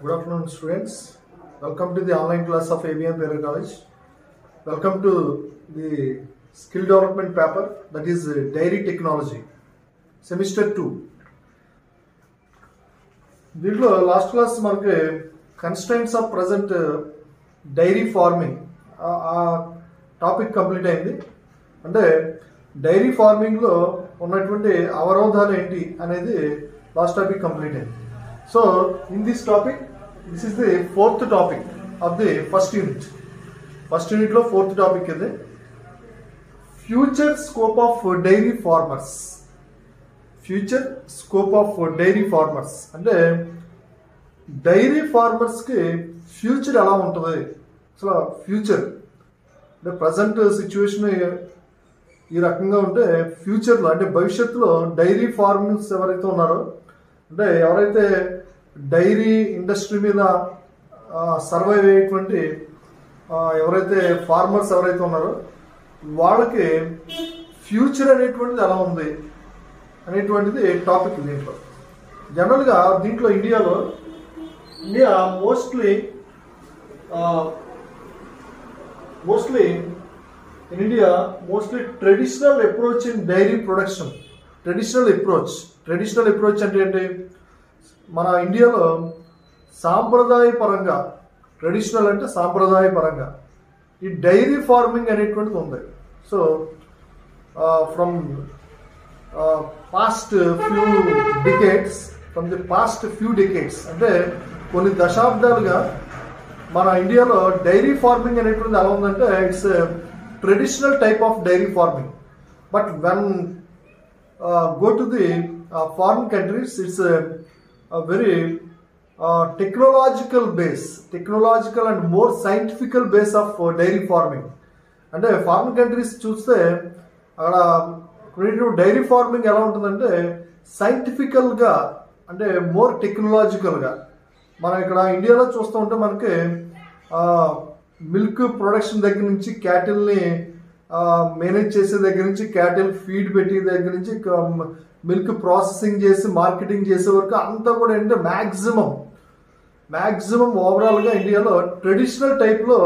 Good afternoon students welcome to the online class of ABM పేరు college welcome to the skill development paper that is dairy technology semester two దీంట్లో last class మనకి constraints of present dairy farming ఆ topic complete అయింది. అంటే dairy ఫార్మింగ్లో ఉన్నటువంటి అవరోధాలు ఏంటి అనేది లాస్ట్ టాపిక్ కంప్లీట్ అయింది. So in this topic this is the fourth topic of the first unit first యూనిట్లో ఫోర్త్ టాపిక్ ఇది future scope of dairy farmers future scope of dairy farmers అంటే డైరీ ఫార్మర్స్కి ఫ్యూచర్ ఎలా ఉంటుంది అసలు future అంటే present situation ఈ రకంగా ఉంటే ఫ్యూచర్లో అంటే భవిష్యత్తులో డైరీ ఫార్మర్స్ ఎవరైతే ఉన్నారో అంటే ఎవరైతే డైరీ ఇండస్ట్రీ మీద సర్వైవ్ అయ్యేటువంటి ఎవరైతే ఫార్మర్స్ ఎవరైతే ఉన్నారో వాళ్ళకి ఫ్యూచర్ అనేటువంటిది ఎలా ఉంది అనేటువంటిది టాపిక్ దీంట్లో. జనరల్గా దీంట్లో ఇండియాలో India mostly mostly in India mostly traditional approach in dairy production. Traditional approach. Traditional approach అంటే ఏంటి? మన ఇండియాలో సాంప్రదాయపరంగా ట్రెడిషనల్ అంటే సాంప్రదాయ పరంగా ఈ డైరీ ఫార్మింగ్ అనేటువంటిది ఉంది. So from past few decades from the past few decades అంటే కొన్ని దశాబ్దాలుగా మన ఇండియాలో డైరీ ఫార్మింగ్ అనేటువంటిది ఎలా ఉందంటే it's traditional type of dairy farming but when go to the foreign countries it's very technological base technological and more scientifical base of dairy farming అంటే foreign countries చూస్తే అక్కడ డైరీ ఫార్మింగ్ ఎలా ఉంటుందంటే సైంటిఫికల్గా అంటే more టెక్నాలజికల్గా మనం ఇక్కడ ఇండియాలో చూస్తూ ఉంటే మనకి uh, మిల్క్ ప్రొడక్షన్ దగ్గర నుంచి క్యాటిల్ని మేనేజ్ చేసే దగ్గర నుంచి క్యాటిల్ ఫీడ్ పెట్టే దగ్గర నుంచి మిల్క్ ప్రాసెసింగ్ చేసి మార్కెటింగ్ చేసే వరకు అంతా కూడా ఏంటంటే మ్యాక్సిమం మ్యాక్సిమం ఓవరాల్గా ఇండియాలో ట్రెడిషనల్ టైప్లో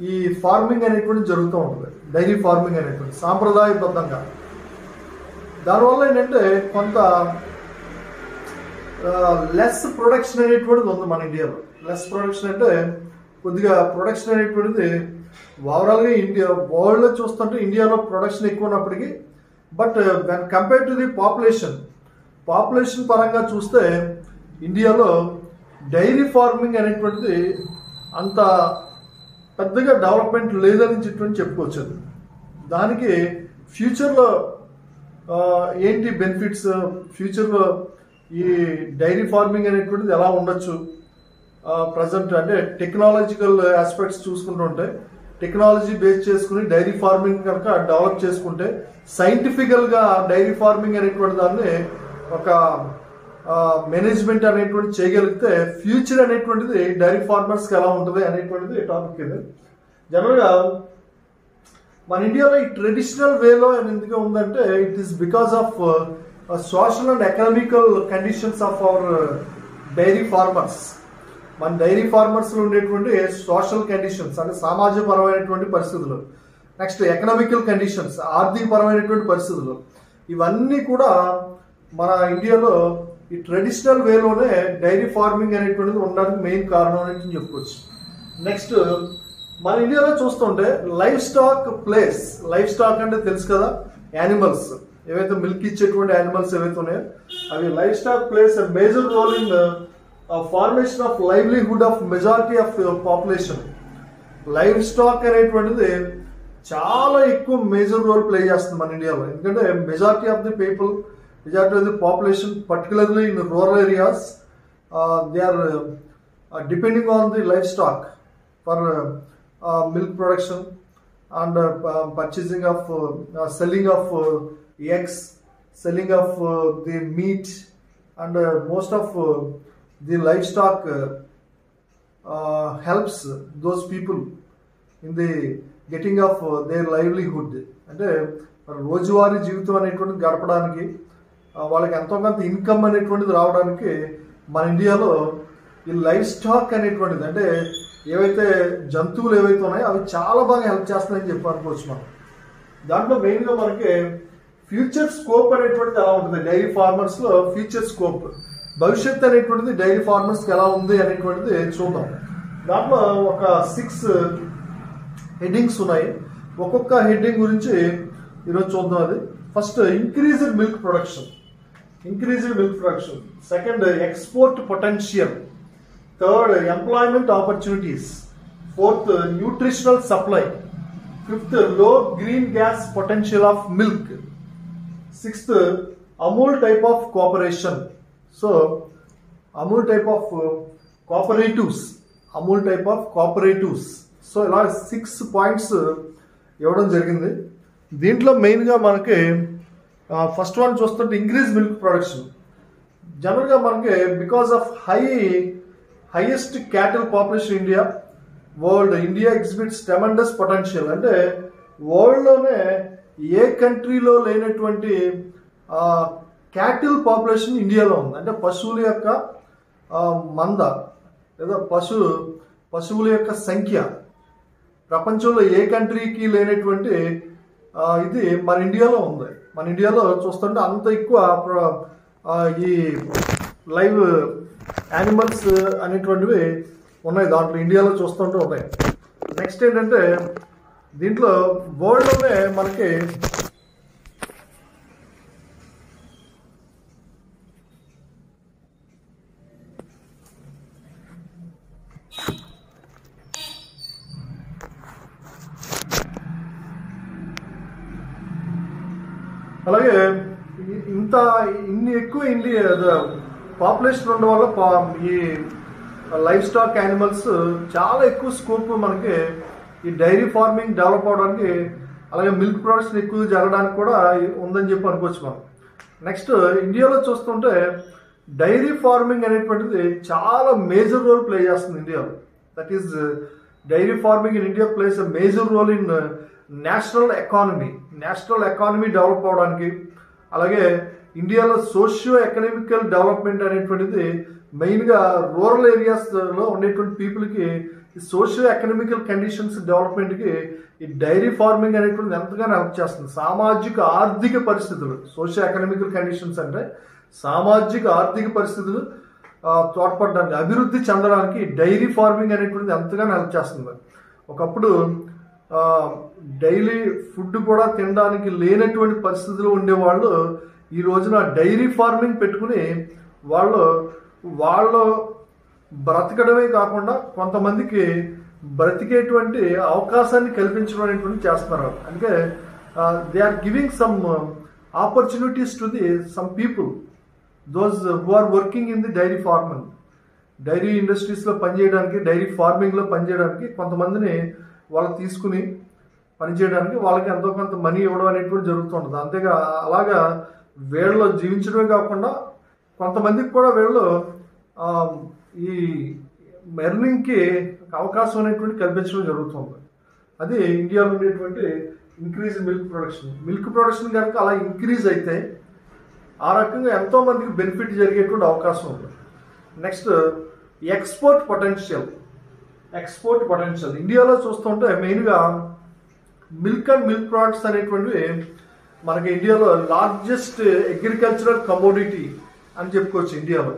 ఈ ఫార్మింగ్ అనేటువంటి జరుగుతూ ఉంటుంది. డైరీ ఫార్మింగ్ అనేటువంటి సాంప్రదాయబద్ధంగా దానివల్ల ఏంటంటే కొంత లెస్ ప్రొడక్షన్ అనేటువంటిది ఉంది మన ఇండియాలో లెస్ ప్రొడక్షన్ అంటే కొద్దిగా ప్రొడక్షన్ అనేటువంటిది ఓవరాల్గా ఇండియా వరల్డ్లో చూస్తుంటే ఇండియాలో ప్రొడక్షన్ ఎక్కువ ఉన్నప్పటికీ but when compare to the population population పరంగా చూస్తే ఇండియాలో డైరీ ఫార్మింగ్ అనేటువంటిది అంత పెద్దగా డెవలప్మెంట్ లేదని చెప్పి చెప్పుకోవచ్చు అది. దానికి ఫ్యూచర్లో uh, ఏంటి బెనిఫిట్స్ ఫ్యూచర్లో ఈ డైరీ ఫార్మింగ్ అనేటువంటిది ఎలా ఉండొచ్చు ప్రజెంట్ అంటే టెక్నాలజికల్ ఆస్పెక్ట్స్ చూసుకుంటుంటే టెక్నాలజీ బేస్ చేసుకుని డైరీ ఫార్మింగ్ కనుక డెవలప్ చేసుకుంటే సైంటిఫికల్గా డైరీ ఫార్మింగ్ అనేటువంటి దాన్ని ఒక మేనేజ్మెంట్ అనేటువంటి చేయగలిగితే ఫ్యూచర్ అనేటువంటిది డైరీ ఫార్మర్స్కి ఎలా ఉంటుంది అనేటువంటిది టాపిక్ ఇది. జనరల్గా మన ఇండియాలో ఈ ట్రెడిషనల్ వేలో ఎందుకు ఉందంటే it is because of social and economical conditions of our dairy farmers మన డైరీ ఫార్మర్స్లో ఉండేటువంటి సోషల్ కండిషన్స్ అంటే సామాజికపరమైనటువంటి పరిస్థితులు. నెక్స్ట్ ఎకనామికల్ కండిషన్స్ ఆర్థికపరమైనటువంటి పరిస్థితులు. ఇవన్నీ కూడా మన ఇండియాలో ఈ ట్రెడిషనల్ వేలోనే డైరీ ఫార్మింగ్ అనేటువంటిది ఉండడానికి మెయిన్ కారణం అని చెప్పుకోవచ్చు. నెక్స్ట్ మన ఇండియాలో చూస్తుంటే life stock plays life stock అంటే తెలుసు కదా యానిమల్స్ ఏవైతే మిల్క్ ఇచ్చేటువంటి యానిమల్స్ ఏవైతే ఉన్నాయో అవి life stock plays major role in formation of livelihood of majority of population livestock అనేటువంటిది చాలా ఎక్కువ మేజర్ రోల్ ప్లే చేస్తుంది మన ఇండియాలో ఎందుకంటే majority of the people majority of the population particularly in rural areas they are depending on the life stock for milk production and purchasing of selling of eggs selling of the meat and most of the life stock helps those people in the getting of their livelihood అంటే రోజువారీ జీవితం అనేటువంటిది గడపడానికి వాళ్ళకి ఎంతో కొంత income అనేటువంటిది రావడానికి మన ఇండియాలో ఈ లైఫ్ స్టాక్ అనేటువంటిది అంటే ఏవైతే జంతువులు ఏవైతే ఉన్నాయో అవి చాలా బాగా హెల్ప్ చేస్తున్నాయని చెప్పి అనుకోవచ్చు మనం. దాంట్లో మెయిన్గా మనకి ఫ్యూచర్ స్కోప్ అనేటువంటిది ఎలా ఉంటుంది. డైరీ ఫార్మర్స్లో ఫ్యూచర్ స్కోప్ భవిష్యత్ అనేటువంటిది డైరీ ఫార్మర్స్కి ఎలా ఉంది అనేటువంటిది చూద్దాం. దాంట్లో ఒక సిక్స్ హెడ్డింగ్స్ ఉన్నాయి. ఒక్కొక్క హెడ్డింగ్ గురించి ఈరోజు చూద్దాం అది. First increased milk production increased milk production second export potential third employment opportunities fourth nutritional supply ఫిఫ్త్లో green gas potential of milk sixth Amul type of cooperation so Amul type of cooperatives Amul type of cooperatives so ఇలా six points ఇవ్వడం జరిగింది. దీంట్లో మెయిన్గా మనకి first one చూస్తుంటే increase milk production జనరల్గా మనకి because of high highest cattle population India world India exhibits tremendous potential అంటే వరల్డ్లోనే ఏ కంట్రీలో లేనటువంటి క్యాటిల్ పాపులేషన్ ఇండియాలో ఉంది. అంటే పశువుల యొక్క మంద లేదా పశు పశువుల యొక్క సంఖ్య. ప్రపంచంలో ఏ కంట్రీకి లేనటువంటి ఇది మన ఇండియాలో ఉంది. మన ఇండియాలో చూస్తుంటే అంత ఎక్కువ ఈ లైవ్ యానిమల్స్ అనేటువంటివి ఉన్నాయి. దాంట్లో ఇండియాలో చూస్తుంటే ఉన్నాయి. నెక్స్ట్ ఏంటంటే దీంట్లో వరల్డ్లోనే మనకి అలాగే ఇంత ఇన్ని ఎక్కువ ఇన్ని పాపులేషన్ ఉండడం వల్ల పా- ఈ లైఫ్ స్టాక్ యానిమల్స్ చాలా ఎక్కువ స్కోప్ మనకి ఈ డైరీ ఫార్మింగ్ డెవలప్ అవడానికి అలాగే మిల్క్ ప్రొడక్షన్ ఎక్కువ జరగడానికి కూడా ఉందని చెప్పి అనుకోవచ్చు మనం. నెక్స్ట్ ఇండియాలో చూస్తుంటే డైరీ ఫార్మింగ్ అనేటువంటిది చాలా మేజర్ రోల్ ప్లే చేస్తుంది ఇండియాలో. That is dairy farming in India plays a major role in national economy national economy develop అవడానికి అలాగే ఇండియాలో సోషియో ఎకనామికల్ డెవలప్మెంట్ అనేటువంటిది మెయిన్గా రూరల్ ఏరియాస్లో ఉండేటువంటి పీపుల్కి ఈ సోషియో ఎకనామికల్ కండిషన్స్ డెవలప్మెంట్కి ఈ డైరీ ఫార్మింగ్ అనేటువంటిది ఎంతగానో హెల్ప్ చేస్తుంది. సామాజిక ఆర్థిక పరిస్థితులు సోషియో ఎకనామికల్ కండిషన్స్ అంటే సామాజిక ఆర్థిక పరిస్థితులు తోడ్పడడానికి అభివృద్ధి చెందడానికి డైరీ ఫార్మింగ్ అనేటువంటిది ఎంతగానో హెల్ప్ చేస్తుంది. ఒకప్పుడు డైలీ ఫుడ్ కూడా తినడానికి లేనటువంటి పరిస్థితులు ఉండేవాళ్ళు ఈ రోజున డైరీ ఫార్మింగ్ పెట్టుకుని వాళ్ళు వాళ్ళు బ్రతకడమే కాకుండా కొంతమందికి బ్రతికేటువంటి అవకాశాన్ని కల్పించడం అనేటువంటి చేస్తున్నారు. అంటే they are giving some opportunities to the some people those who are working in the dairy farming dairy ఇండస్ట్రీస్లో పనిచేయడానికి డైరీ ఫార్మింగ్లో పనిచేయడానికి కొంతమందిని వాళ్ళు తీసుకుని పనిచేయడానికి వాళ్ళకి ఎంతో కొంత మనీ ఇవ్వడం అనేటువంటి జరుగుతుంటుంది. అంతేగా అలాగా వేళ్ళలో జీవించడమే కాకుండా కొంతమందికి కూడా వీళ్ళు ఈ ఎర్నింగ్కి అవకాశం అనేటువంటి కల్పించడం జరుగుతుంది. అది ఇండియాలో ఉండేటువంటి increase milk production milk production కనుక అలా ఇంక్రీజ్ అయితే ఆ రకంగా ఎంతోమందికి బెనిఫిట్ జరిగేటువంటి అవకాశం ఉంది. Next export potential export potential ఇండియాలో చూస్తుంటే మెయిన్గా మిల్క్ అండ్ మిల్క్ ప్రోడక్ట్స్ అనేటువంటివి మనకి ఇండియాలో లార్జెస్ట్ అగ్రికల్చరల్ కమోడిటీ అని చెప్పుకోవచ్చు ఇండియాలో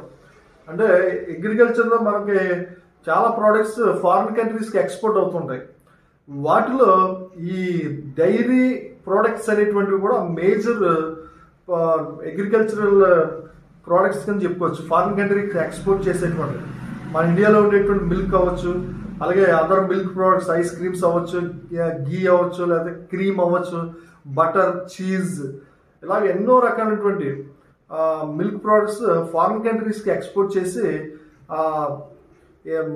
అంటే అగ్రికల్చర్లో మనకి చాలా ప్రోడక్ట్స్ ఫారిన్ కంట్రీస్కి ఎక్స్పోర్ట్ అవుతుంటాయి. వాటిలో ఈ డైరీ ప్రోడక్ట్స్ అనేటువంటివి కూడా మేజర్ అగ్రికల్చరల్ ప్రోడక్ట్స్ కింద చెప్పుకోవచ్చు. ఫారిన్ కంట్రీకి ఎక్స్పోర్ట్ చేసేటువంటి మన ఇండియాలో ఉండేటువంటి మిల్క్ అవ్వచ్చు అలాగే other milk products ice creams అవ్వచ్చు గీ అవ్వచ్చు లేకపోతే క్రీమ్ అవ్వచ్చు బటర్ చీజ్ ఇలాగ ఎన్నో రకాలైనటువంటి మిల్క్ ప్రోడక్ట్స్ ఫారిన్ కంట్రీస్కి ఎక్స్పోర్ట్ చేసి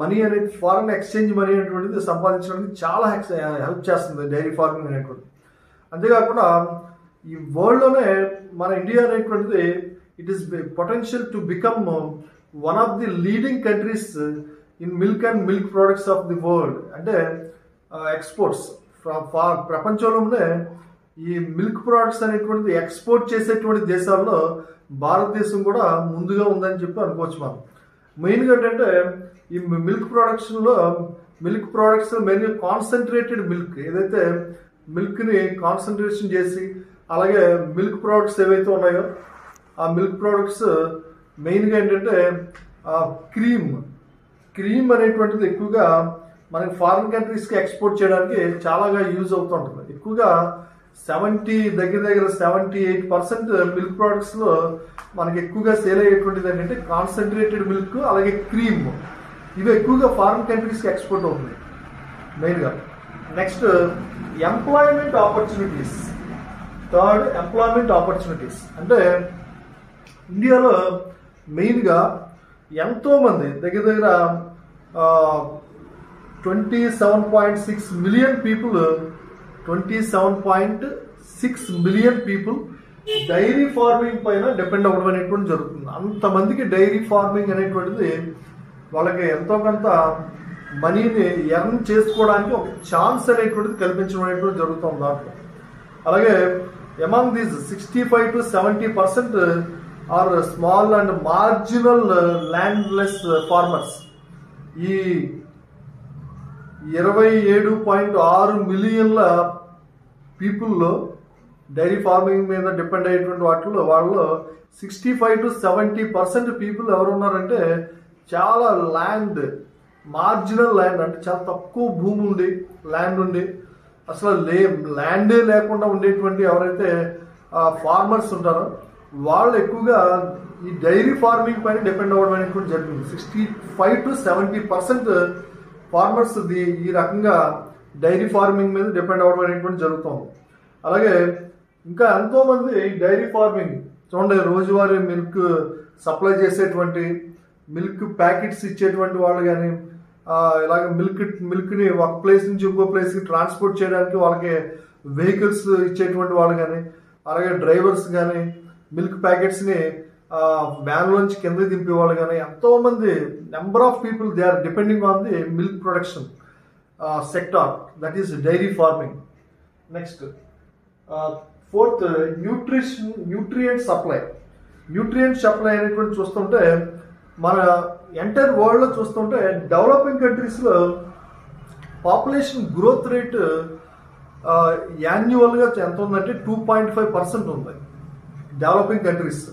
మనీ అనేది ఫారిన్ ఎక్స్చేంజ్ మనీ అనేటువంటిది సంపాదించడానికి చాలా హెల్ప్ చేస్తుంది డైరీ ఫార్మింగ్ అనేటువంటిది. అంతేకాకుండా ఈ వరల్డ్లోనే మన ఇండియా అనేటువంటిది it is potential to become one of the leading countries in milk and milk products of the world అంటే ఎక్స్పోర్ట్స్ ప్రపంచంలోనే ఈ మిల్క్ ప్రోడక్ట్స్ అనేటువంటిది ఎక్స్పోర్ట్ చేసేటువంటి దేశాల్లో భారతదేశం కూడా ముందుగా ఉందని చెప్పి అనుకోవచ్చు మనం. మెయిన్గా ఏంటంటే ఈ మిల్క్ ప్రొడక్షన్లో మిల్క్ ప్రొడక్ట్స్ మెయిన్గా కాన్సన్ట్రేటెడ్ మిల్క్ ఏదైతే మిల్క్ని కాన్సన్ట్రేషన్ చేసి అలాగే మిల్క్ ప్రోడక్ట్స్ ఏవైతే ఉన్నాయో ఆ మిల్క్ ప్రోడక్ట్స్ మెయిన్గా ఏంటంటే క్రీమ్ క్రీమ్ అనేటువంటిది ఎక్కువగా మనకి ఫారిన్ కంట్రీస్కి ఎక్స్పోర్ట్ చేయడానికి చాలాగా యూజ్ అవుతుంటుంది ఎక్కువగా సెవెంటీ దగ్గర దగ్గర సెవెంటీ ఎయిట్ పర్సెంట్ మిల్క్ ప్రోడక్ట్స్లో మనకి ఎక్కువగా సేల్ అయ్యేటువంటిది ఏంటంటే కాన్సన్ట్రేటెడ్ మిల్క్ అలాగే క్రీమ్. ఇవి ఎక్కువగా ఫారిన్ కంట్రీస్కి ఎక్స్పోర్ట్ అవుతుంది మెయిన్గా. Next employment opportunities. Third employment opportunities. అంటే ఇండియాలో మెయిన్గా ఎంతోమంది దగ్గర దగ్గర twenty seven point six million people twenty seven point six million people dairy farming పైన డిపెండ్ అవ్వడం అనేటువంటి జరుగుతుంది. అంతమందికి డైరీ ఫార్మింగ్ అనేటువంటిది వాళ్ళకి ఎంతో కొంత మనీని ఎర్న్ చేసుకోవడానికి ఒక ఛాన్స్ అనేటువంటిది కల్పించడం అనేటువంటి జరుగుతుంది దాంట్లో. అలాగే among these sixty five to seventy percent are small and marginal landless farmers. ఈ ఇరవై ఏడు పాయింట్ ఆరు మిలియన్ల పీపుల్లో డైరీ ఫార్మింగ్ మీద డిపెండ్ అయ్యేటువంటి వాటిలో వాళ్ళు sixty five to seventy percent people ఎవరు ఉన్నారంటే చాలా ల్యాండ్ మార్జినల్ ల్యాండ్ అంటే చాలా తక్కువ భూమి ఉండి ల్యాండ్ ఉండి అసలు లే ల్యాండే లేకుండా ఉండేటువంటి ఎవరైతే ఫార్మర్స్ ఉంటారో వాళ్ళు ఎక్కువగా ఈ డైరీ ఫార్మింగ్ పైన డిపెండ్ అవ్వడం కూడా జరిగింది. Sixty five to seventy percent farmers ఈ రకంగా డైరీ ఫార్మింగ్ మీద డిపెండ్ అవ్వడం అనేటువంటి జరుగుతుంది. అలాగే ఇంకా ఎంతోమంది ఈ డైరీ ఫార్మింగ్ చూడండి రోజువారీ మిల్క్ సప్లై చేసేటువంటి మిల్క్ ప్యాకెట్స్ ఇచ్చేటువంటి వాళ్ళు కానీ ఇలాగ మిల్క్ మిల్క్ని ఒక ప్లేస్ నుంచి ఇంకో ప్లేస్కి ట్రాన్స్పోర్ట్ చేయడానికి వాళ్ళకి వెహికల్స్ ఇచ్చేటువంటి వాళ్ళు కానీ అలాగే డ్రైవర్స్ కానీ మిల్క్ ప్యాకెట్స్ని వ్యాన్లోంచి కింద దింపేవాళ్ళు కానీ ఎంతో మంది number of people they are depending on the milk production sector. That is dairy farming. Next fourth nutrition nutrient supply. Nutrient supply అనేటువంటి చూస్తుంటే మన ఎంటైర్ వరల్డ్లో చూస్తుంటే డెవలపింగ్ కంట్రీస్లో పాపులేషన్ గ్రోత్ రేట్ యాన్యువల్గా ఎంత ఉందంటే టూ పాయింట్ ఫైవ్ పర్సెంట్ ఉంది. Developing countries.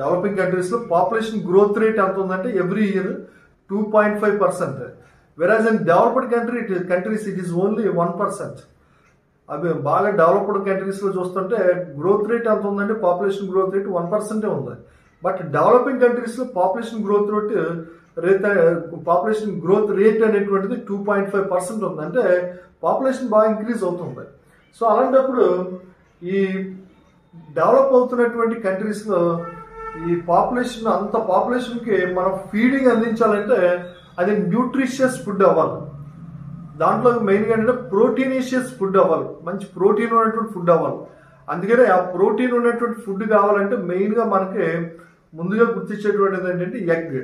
డెవలపింగ్ కంట్రీస్లో పాపులేషన్ గ్రోత్ రేట్ ఎంత ఉందంటే every year two point five percent. Average in developed country countries it is only one percent అవి బాగా డెవలప్డ్ కంట్రీస్లో చూస్తుంటే గ్రోత్ రేట్ ఎంత ఉందంటే పాపులేషన్ గ్రోత్ రేట్ వన్ పర్సెంటే ఉంది. బట్ డెవలపింగ్ కంట్రీస్లో population growth rate rate population growth rate అనేటువంటిది టూ పాయింట్ ఫైవ్ పర్సెంట్ ఉంది. అంటే పాపులేషన్ బాగా ఇంక్రీజ్ అవుతుంది. సో అలాంటప్పుడు ఈ డెవలప్ అవుతున్నటువంటి కంట్రీస్లో ఈ పాపులేషన్ అంత పాపులేషన్కి మనం ఫీడింగ్ అందించాలంటే అది న్యూట్రిషియస్ ఫుడ్ అవ్వాలి. దాంట్లో మెయిన్గా ఏంటంటే ప్రోటీనిషియస్ ఫుడ్ అవ్వాలి. మంచి ప్రోటీన్ ఉన్నటువంటి ఫుడ్ అవ్వాలి. అందుకనే ఆ ప్రోటీన్ ఉన్నటువంటి ఫుడ్ కావాలంటే మెయిన్గా మనకి ముందుగా గుర్తించేటువంటిది ఏంటంటే ఎగ్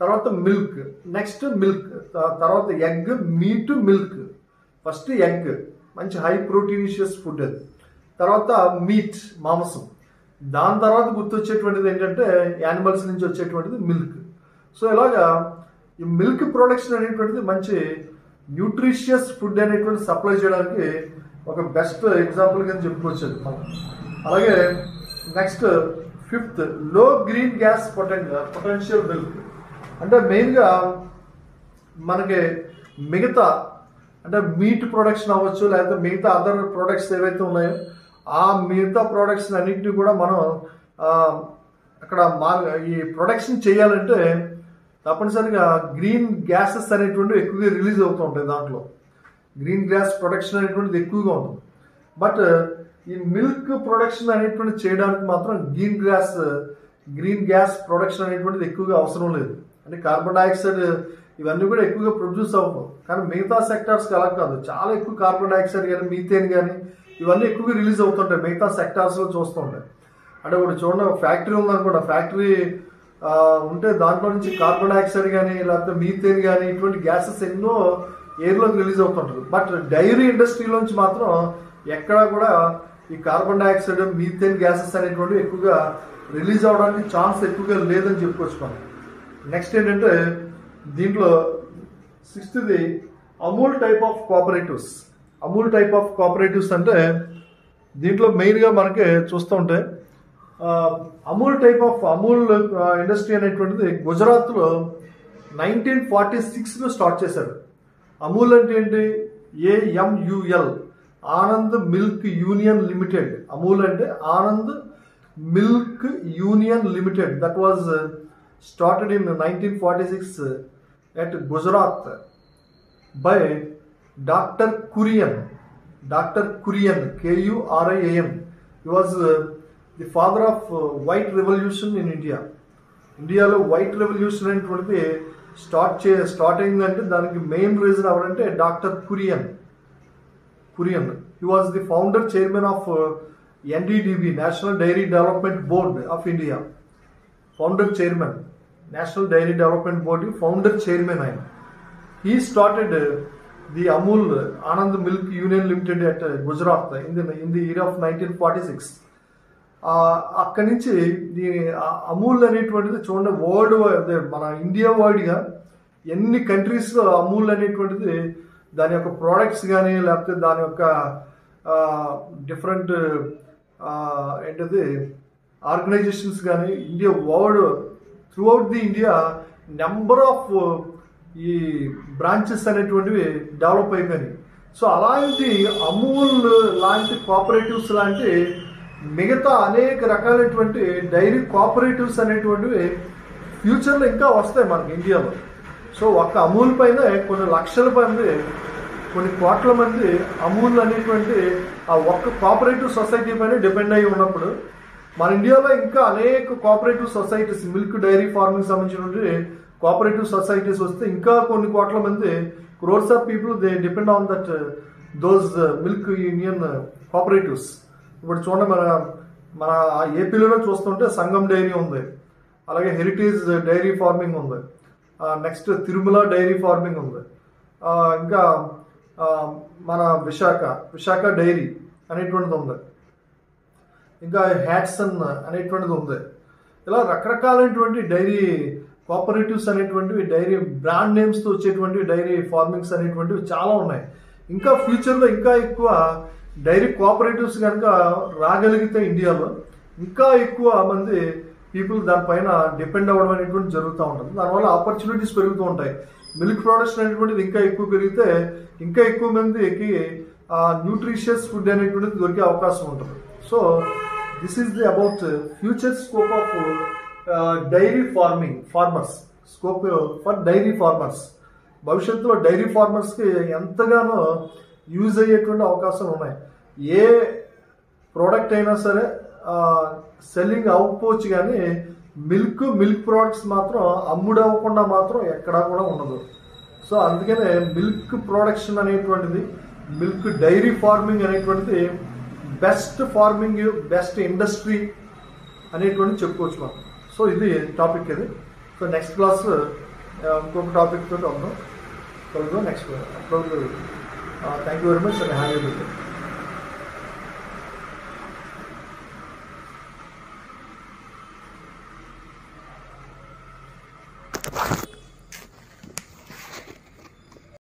తర్వాత మిల్క్ నెక్స్ట్ మిల్క్ తర్వాత egg meat milk. First egg మంచి హై ప్రోటీనిషియస్ ఫుడ్ అది. తర్వాత మీట్ మాంసం. దాని తర్వాత గుర్తొచ్చేటువంటిది ఏంటంటే యానిమల్స్ నుంచి వచ్చేటువంటిది మిల్క్ సో ఇలాగా ఈ మిల్క్ ప్రొడక్షన్ అనేటువంటిది మంచి న్యూట్రిషియస్ ఫుడ్ అనేటువంటి సప్లై చేయడానికి ఒక బెస్ట్ ఎగ్జాంపుల్ కింద చెప్పుకోవచ్చు మనం అలాగే నెక్స్ట్ ఫిఫ్త్లో గ్రీన్ గ్యాస్ పొటెన్ పొటెన్షియల్ మిల్క్ అంటే మెయిన్గా మనకి మిగతా అంటే మీట్ ప్రొడక్షన్ అవ్వచ్చు లేకపోతే మిగతా అదర్ ప్రొడక్ట్స్ ఏవైతే ఉన్నాయో ఆ మిగతా ప్రోడక్ట్స్ అన్నింటినీ కూడా మనం అక్కడ మా ఈ ప్రొడక్షన్ చేయాలంటే తప్పనిసరిగా గ్రీన్ గ్యాసెస్ అనేటువంటివి ఎక్కువగా రిలీజ్ అవుతూ ఉంటాయి దాంట్లో. గ్రీన్ గ్యాస్ ప్రొడక్షన్ అనేటువంటిది ఎక్కువగా ఉంటుంది. బట్ ఈ మిల్క్ ప్రొడక్షన్ అనేటువంటి చేయడానికి మాత్రం green gas green gas production అనేటువంటిది ఎక్కువగా అవసరం లేదు. అంటే కార్బన్ డైఆక్సైడ్ ఇవన్నీ కూడా ఎక్కువగా ప్రొడ్యూస్ అవ్వవు. కానీ మిగతా సెక్టార్స్కి అలా కాదు. చాలా ఎక్కువ కార్బన్ డైఆక్సైడ్ కానీ మీథేన్ కానీ ఇవన్నీ ఎక్కువగా రిలీజ్ అవుతుంటాయి. మిగతా సెక్టార్స్లో చూస్తుంటాయి. అంటే ఇప్పుడు చూడండి ఒక ఫ్యాక్టరీ ఉందనుకోండి ఫ్యాక్టరీ ఉంటే దాంట్లో నుంచి కార్బన్ డైఆక్సైడ్ కానీ లేకపోతే మీథేన్ కానీ ఇటువంటి గ్యాసెస్ ఎన్నో ఎయిర్లోకి రిలీజ్ అవుతుంటారు బట్ డైరీ ఇండస్ట్రీలోంచి మాత్రం ఎక్కడా కూడా ఈ కార్బన్ డైఆక్సైడ్ మీథేన్ గ్యాసెస్ అనేటువంటివి ఎక్కువగా రిలీజ్ అవడానికి ఛాన్స్ ఎక్కువగా లేదని చెప్పుకోవచ్చు మనం. నెక్స్ట్ ఏంటంటే దీంట్లో సిక్స్త్ది Amul type of cooperatives Amul type of cooperatives అంటే దీంట్లో మెయిన్గా మనకి చూస్తూ ఉంటే Amul type of Amul industry అనేటువంటిది గుజరాత్లో నైన్టీన్ ఫార్టీ సిక్స్లో స్టార్ట్ చేశారు. అమూల్ అంటే ఏంటి? A M U L Anand milk union limited. Amul అంటే Anand milk union limited. That was started in nineteen forty six at Gujarat by doctor Kurien doctor Kurien K U R I A M he was the father of white revolution in India ఇండియాలో white revolution అనేటువంటిది start చే start అయిందంటే దానికి main reason ఎవరంటే doctor Kurien Kurien he was the founder chairman of NDDB national dairy development board of India founder chairman national dairy development board founder chairman ఆయన. He started the Amul Anand milk union limited at Gujarat in the in the year of nineteen forty six అక్కడి నుంచి దీని అమూల్ అనేటువంటిది చూడండి world wide మన India వైడ్గా ఎన్ని కంట్రీస్లో అమూల్ అనేటువంటిది దాని యొక్క ప్రోడక్ట్స్ కానీ లేకపోతే దాని యొక్క డిఫరెంట్ ఏంటది ఆర్గనైజేషన్స్ కానీ India world throughout the India number of ఈ బ్రాంచెస్ అనేటువంటివి డెవలప్ అయిపోయినాయి. సో అలాంటి అమూల్ లాంటి కోఆపరేటివ్స్ లాంటి మిగతా అనేక రకాలైనటువంటి డైరీ కోఆపరేటివ్స్ అనేటువంటివి ఫ్యూచర్లో ఇంకా వస్తాయి మనకి ఇండియాలో. సో ఒక్క అమూల్ పైన కొన్ని లక్షల మంది కొన్ని కోట్ల మంది అమూల్ అనేటువంటి ఆ ఒక్క కోఆపరేటివ్ సొసైటీ పైన డిపెండ్ అయి ఉన్నప్పుడు మన ఇండియాలో ఇంకా అనేక cooperative societies milk dairy farming సంబంధించినటువంటి కోఆపరేటివ్ సొసైటీస్ వస్తే ఇంకా కొన్ని కోట్ల మంది crores of people they depend on that those milk union cooperatives ఇప్పుడు చూడండి మన మన ఏపీలోనే చూస్తుంటే సంగం డైరీ ఉంది. అలాగే హెరిటేజ్ డైరీ ఫార్మింగ్ ఉంది. నెక్స్ట్ తిరుమల డైరీ ఫార్మింగ్ ఉంది. ఇంకా మన విశాఖ విశాఖ డైరీ అనేటువంటిది ఉంది. ఇంకా హ్యాట్సన్ అనేటువంటిది ఉంది. ఇలా రకరకాలైనటువంటి డైరీ కోఆపరేటివ్స్ అనేటువంటివి డైరీ బ్రాండ్ నేమ్స్తో వచ్చేటువంటి డైరీ ఫార్మింగ్స్ అనేటువంటివి చాలా ఉన్నాయి. ఇంకా ఫ్యూచర్లో ఇంకా ఎక్కువ డైరీ కోఆపరేటివ్స్ కనుక రాగలిగితే ఇండియాలో ఇంకా ఎక్కువ మంది పీపుల్ దానిపైన డిపెండ్ అవ్వడం అనేటువంటి జరుగుతూ ఉంటుంది. దానివల్ల ఆపర్చునిటీస్ పెరుగుతూ ఉంటాయి. మిల్క్ ప్రొడక్షన్ అనేటువంటిది ఇంకా ఎక్కువ పెరిగితే ఇంకా ఎక్కువ మందికి న్యూట్రిషియస్ ఫుడ్ అనేటువంటిది దొరికే అవకాశం ఉంటుంది. So this is the about future scope of dairy farming farmers scope for dairy farmers భవిష్యత్తులో డైరీ ఫార్మర్స్కి ఎంతగానో యూజ్ అయ్యేటువంటి అవకాశాలు ఉన్నాయి. ఏ ప్రోడక్ట్ అయినా సరే సెల్లింగ్ అవ్వకపోవచ్చు కానీ మిల్క్ మిల్క్ ప్రోడక్ట్స్ మాత్రం అమ్ముడు అవ్వకుండా మాత్రం ఎక్కడా కూడా ఉండదు. సో అందుకనే మిల్క్ ప్రొడక్షన్ అనేటువంటిది మిల్క్ డైరీ ఫార్మింగ్ అనేటువంటిది బెస్ట్ ఫార్మింగ్ బెస్ట్ ఇండస్ట్రీ అనేటువంటి చెప్పుకోవచ్చు మనం. సో ఇది టాపిక్ ఇది సో నెక్స్ట్ క్లాస్ ఇంకొక టాపిక్ తోటి ఉందాం కలుద్దాం నెక్స్ట్ అప్పుడు thank you very much and have you